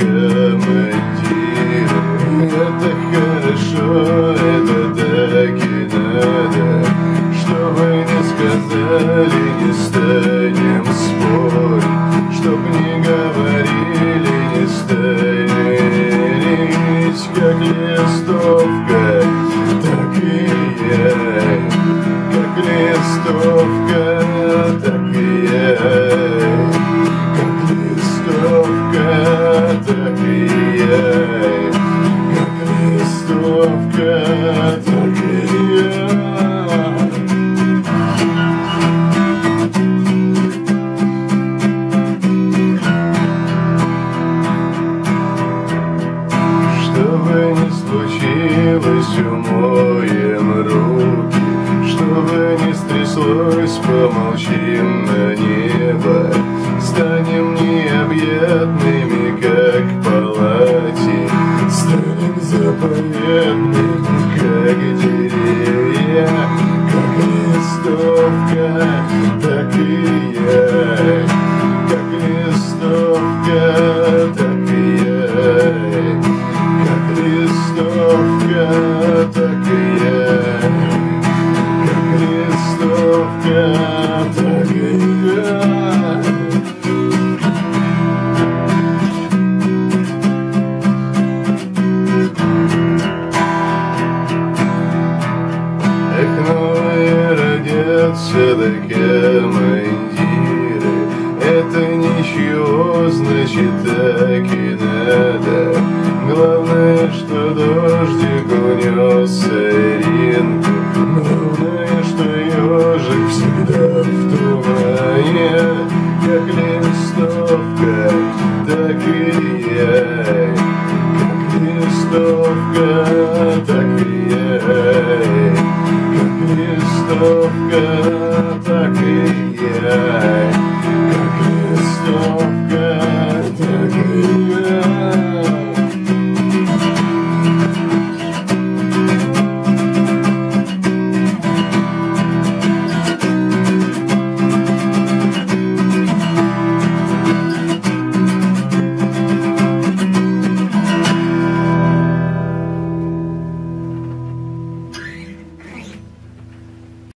командир Это хорошо, это так и надо Что бы не сказали, не станем спорить. Чтоб не говорили, не станем Как листовка, так и я Как листовка. я так и есть Как листовка, так и я Что бы ни случилось умоем руки Что бы ни стряслось, помолчим на небо. Станем как деревья, как листовка. командиры Это ничего, значит так и надо Главное, что дождик унес соринку Главное, что ежик всегда в тумане. Как листовка, так и я. Как листовка. долго, так и я, как листок.